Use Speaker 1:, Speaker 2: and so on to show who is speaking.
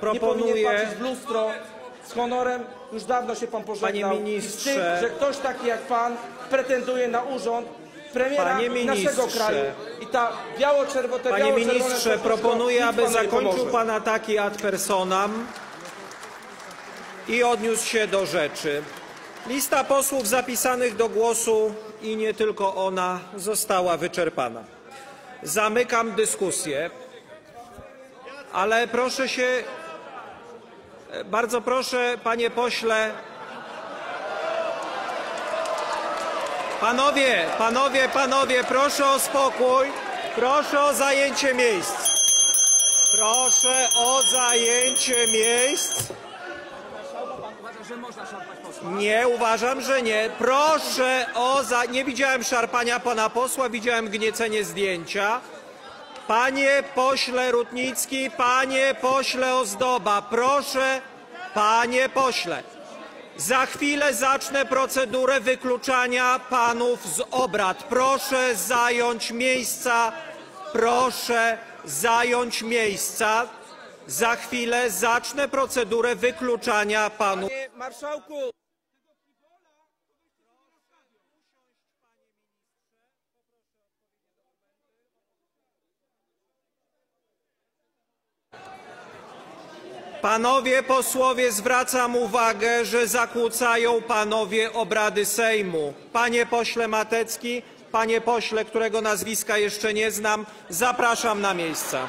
Speaker 1: proponuję-
Speaker 2: patrzeć w lustro z honorem. Już dawno się pan pożegnał.
Speaker 1: Panie
Speaker 2: I
Speaker 1: ministrze.
Speaker 2: wstyd, że ktoś taki jak pan pretenduje na urząd premiera
Speaker 1: Panie
Speaker 2: naszego
Speaker 1: ministrze.
Speaker 2: kraju. I ta biało-czerwo, te
Speaker 1: Panie
Speaker 2: biało-czerwone
Speaker 1: ministrze, proponuję, aby zakończył pan ataki ad personam i odniósł się do rzeczy. Lista posłów zapisanych do głosu i nie tylko ona została wyczerpana. Zamykam dyskusję, ale proszę się, bardzo proszę, panie pośle, Panowie, panowie, panowie, proszę o spokój. Proszę o zajęcie miejsc. Proszę o zajęcie miejsc. Nie, uważam, że nie. Proszę o za... Nie widziałem szarpania pana posła, widziałem gniecenie zdjęcia. Panie pośle Rutnicki, panie pośle Ozdoba, proszę, panie pośle. Za chwilę zacznę procedurę wykluczania panów z obrad. Proszę zająć miejsca. Proszę zająć miejsca. Za chwilę zacznę procedurę wykluczania panów.
Speaker 2: Panie marszałku!
Speaker 1: Panowie posłowie, zwracam uwagę, że zakłócają panowie obrady Sejmu. Panie pośle Matecki, panie pośle, którego nazwiska jeszcze nie znam, zapraszam na miejsca.